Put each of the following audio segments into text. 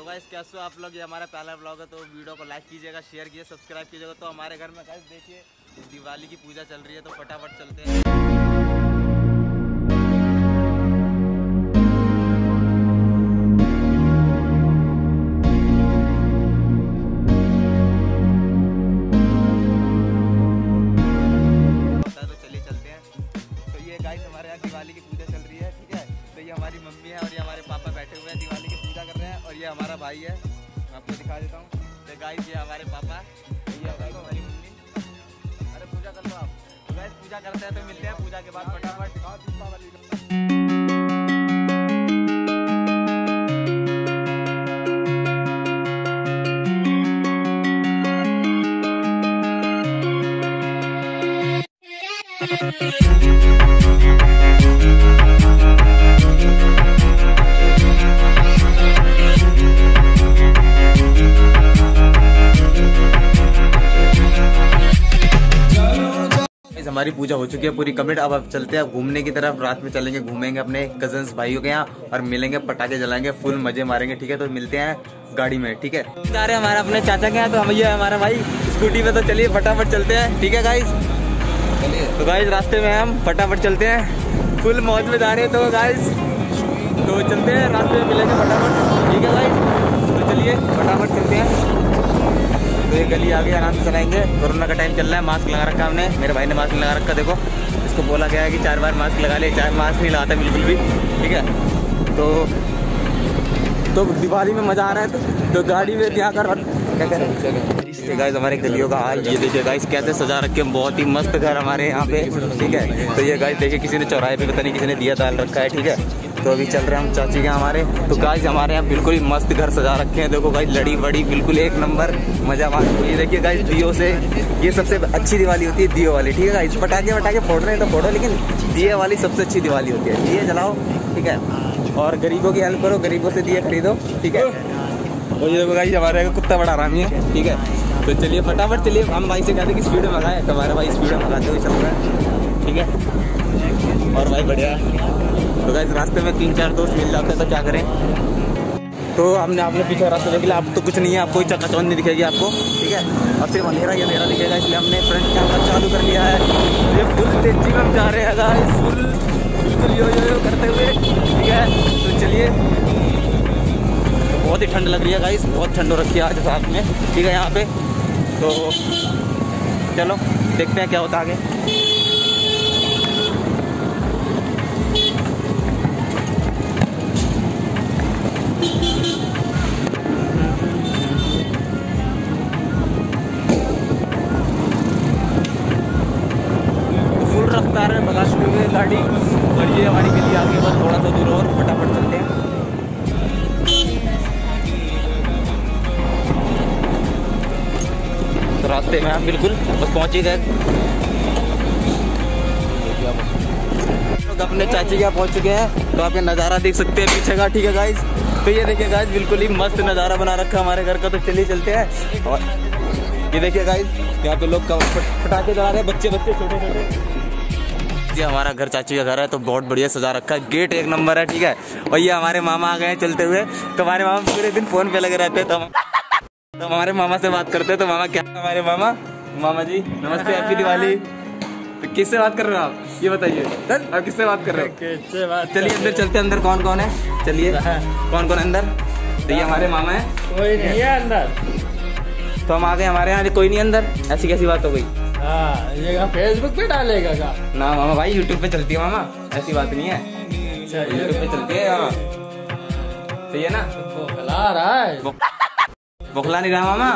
तो गाइस कैसे हो आप लोग? ये हमारा पहला ब्लॉग है तो वीडियो को लाइक कीजिएगा शेयर कीजिए सब्सक्राइब कीजिएगा। तो हमारे घर में गाइस देखिए, दिवाली की पूजा चल रही है तो फटाफट चलते हैं। भाई है। मैं आपको दिखा देता हूँ। तो गाइस ये हमारे पापा। ये हमारी मम्मी। अरे पूजा कर लो आप। तो गाइस पूजा करते हैं तो मिलते हैं। पूजा के बाद फटाफट। Guys, हमारी पूजा हो चुकी है, पूरी कंप्लीट अब अब चलते हैं घूमने की तरफ़, रात में चलेंगे, घूमेंगे अपने कजन्स भाइयों के यहाँ और मिलेंगे, पटाखे जलाएँगे फुल मज़े मारेंगे, ठीक है? तो मिलते हैं गाड़ी में, ठीक है? रहे हमारे अपने चाचा के यहाँ तो हम ये हमारा भाई स्कूटी पे तो चलिए, फटाफट चलते हैं, ठीक है गाइस तो गाइस रास्ते में हम, फटाफट चलते हैं। फुल मौज में जा रहे हैं तो गाइस तो चलते हैं, रास्ते में मिलेंगे फटाफट, ठीक है गाइस तो चलिए, फटाफट चलते हैं। तो ये गली आगे आराम से चलाएँगे। कोरोना का टाइम चल रहा है मास्क लगा रखा हमने। मेरे भाई ने मास्क लगा रखा देखो। इसको बोला गया है कि चार बार मास्क लगा ले चार मास्क नहीं लगाता बिल्कुल भी ठीक है? तो तो दिवाली में मज़ा आ रहा है तो, तो गाड़ी में क्या कर? गाइस हमारे गलियों का हाल ये देखिए गाइस कैसे सजा रखे बहुत ही मस्त घर हमारे यहाँ पे ठीक है? तो ये गाइस देखिए किसी ने चौराहे पे पता नहीं किसी ने दिया डाल रखा है ठीक है? तो अभी चल रहे हैं हम चाची के हमारे। तो गाइस हमारे यहाँ बिल्कुल ही मस्त घर सजा रखे हैं। देखो गाइस लड़ी बड़ी, बिल्कुल एक नंबर, मज़ा मार। ये देखिए गाइज़ दियो से, ये सबसे अच्छी दिवाली होती है दियो वाली, ठीक है गाइज़ पटाखे वटाखे फोड़ रहे हैं तो फोड़ो, लेकिन दिए वाली सबसे अच्छी दिवाली होती है। दिए जलाओ, ठीक है? और गरीबों की हेल्प करो, गरीबों से दिए खरीदो, ठीक है? और ये देखो गाइस हमारे कुत्ता बड़ा आरामी है, ठीक है? तो चलिए फटाफट चलिए, हम भाई से कहते हैं कि स्पीड में मंगाए। तो हमारा भाई स्पीड में मंगाते हुए चल रहा है। ठीक है? और भाई बढ़िया। तो गाइस रास्ते में तीन चार दोस्त मिल जाते हैं तो क्या करें? तो हमने आपने पीछे रास्ता देख लिया आप तो कुछ नहीं है आपको कोई चकाचौंध नहीं दिखेगी आपको, ठीक है? और सिर्फ़ अंधेरा ही अंधेरा दिखेगा, इसलिए हमने फ्रंट कैमरा चालू कर लिया है। ये फुल तेज़ी में जा रहे हैं फुल बिल्कुल यो यो यो करते हुए, ठीक है? तो चलिए। बहुत ही ठंड लग रही है गाइस बहुत ठंड हो रखी है आज रात में, ठीक है, यहाँ पे। तो चलो, देखते हैं क्या होता आगे। गाड़ी ये हमारी गली आगे बस थोड़ा सा दूर और फटाफट चलते हैं। तो रास्ते में हम बिल्कुल, बस पहुँच ही गए। लोग अपने चाची के यहाँ पहुँच चुके हैं तो आप ये नज़ारा देख सकते हैं पीछे का, ठीक है गाइज़ तो ये देखिए गाइज़ बिल्कुल ही मस्त नज़ारा बना रखा है हमारे घर का तो चलिए चलते हैं। और ये देखिए गाइज़ यहाँ पे लोग पटाखे जला रहे हैं बच्चे बच्चे छोटे छोटे ये हमारा घर चाची का घर है तो बहुत बढ़िया सजा रखा है। गेट एक नंबर है ठीक है? और ये हमारे मामा आ गए चलते हुए। तो हमारे मामा पूरे दिन फ़ोन पे लगे रहते हैं तो तो हमारे मामा से बात करते हैं। तो मामा क्या हमारे मामा? मामा जी नमस्ते हैप्पी दिवाली। तो किससे बात कर रहे हो आप? ये बताइए। आप किससे बात कर रहे हो? चलिए अंदर चलते हैं अंदर कौन कौन है? चलिए कौन कौन है अंदर? तो ये हमारे मामा है। कोई नहीं है अंदर। तो हम आ गए हमारे यहाँ कोई नहीं अंदर। ऐसी कैसी बात हो गई? हाँ ये फेसबुक पे डालेगा का ना मामा भाई यूट्यूब पे चलती है मामा। ऐसी बात नहीं है। अच्छा यूट्यूब पे चलती है हाँ। सही है ना? बखला रहा है बुखला नहीं रहा मामा।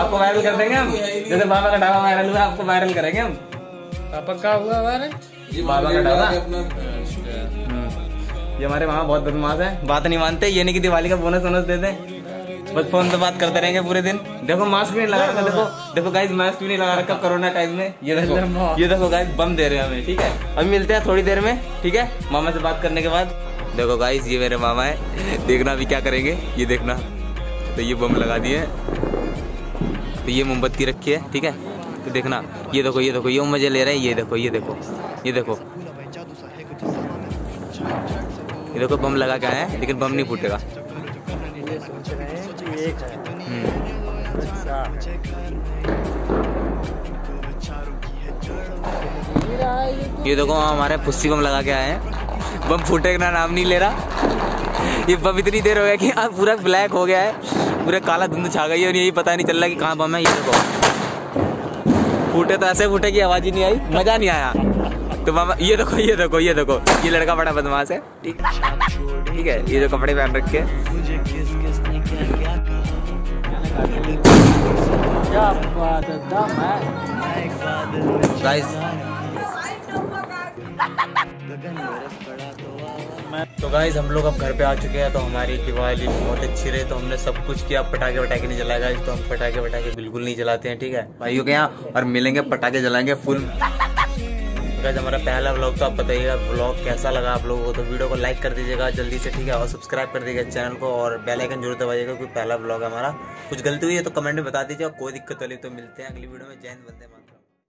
आपको वायरल कर देंगे हम। जैसे बाबा का ढाबा वायरल हुआ आपको वायरल करेंगे हम। कब पक्का हुआ हमारे बाबा का ढाबा हम्म। ये हमारे मामा बहुत बदमाश है। बात नहीं मानते ये नहीं कि दिवाली का बोनस वोनस दे दें। बस फ़ोन पे बात करते रहेंगे पूरे दिन। देखो मास्क भी नहीं लगा रखा देखो देखो गाइस मास्क भी नहीं लगा रखा कोरोना टाइम में। ये देखो ये देखो गाइस बम दे रहे हैं हमें ठीक है? अभी मिलते हैं थोड़ी देर में ठीक है? मामा से बात करने के बाद। देखो गाइस ये मेरे मामा है। देखना अभी क्या करेंगे। ये देखना। तो ये बम लगा दिए तो ये मोमबत्ती रखी है ठीक है? तो देखना। ये देखो ये देखो ये मज़े ले रहे हैं। ये देखो ये देखो ये देखो। ये देखो बम लगा के आए हैं लेकिन बम नहीं फूटेगा। सोच रहे हैं कि एक है ये ये। ये देखो हमारे पुस्सी बम लगा के आए हैं। बम फूटे का नाम नहीं ले रहा। ये बम इतनी देर हो गया कि अब पूरा ब्लैक हो गया है। पूरा काला धुंध छा गई और यही पता नहीं चल रहा कि कहाँ बम है, ये देखो। फूटे तो ऐसे फूटे की आवाज़ ही नहीं आई। मज़ा नहीं आया। तो मामा ये देखो ये देखो ये देखो। ये लड़का बड़ा बदमाश है। ठीक है, ये जो कपड़े पहन रखे तो गाइस हम लोग अब घर पे आ चुके हैं तो हमारी दिवाली बहुत अच्छी रही तो हमने सब कुछ किया, पटाखे वटाखे नहीं जलाए गाइस तो हम पटाखे वटाखे बिल्कुल नहीं जलाते हैं, ठीक है? भाइयों के यहाँ और मिलेंगे, पटाखे जलाएँगे फुल गाइस हमारा पहला ब्लॉग तो आप बताइएगा व्लॉग कैसा लगा आप लोगों को? तो वीडियो को लाइक कर दीजिएगा, जल्दी से ठीक है, और सब्सक्राइब कर दीजिएगा चैनल को, और बेल आइकन ज़रूर दबाइएगा, क्योंकि पहला ब्लॉग है हमारा कुछ गलती हुई है तो कमेंट में बता दीजिए, और कोई दिक्कत वाली तो मिलते हैं अगली वीडियो में। जैन बंदे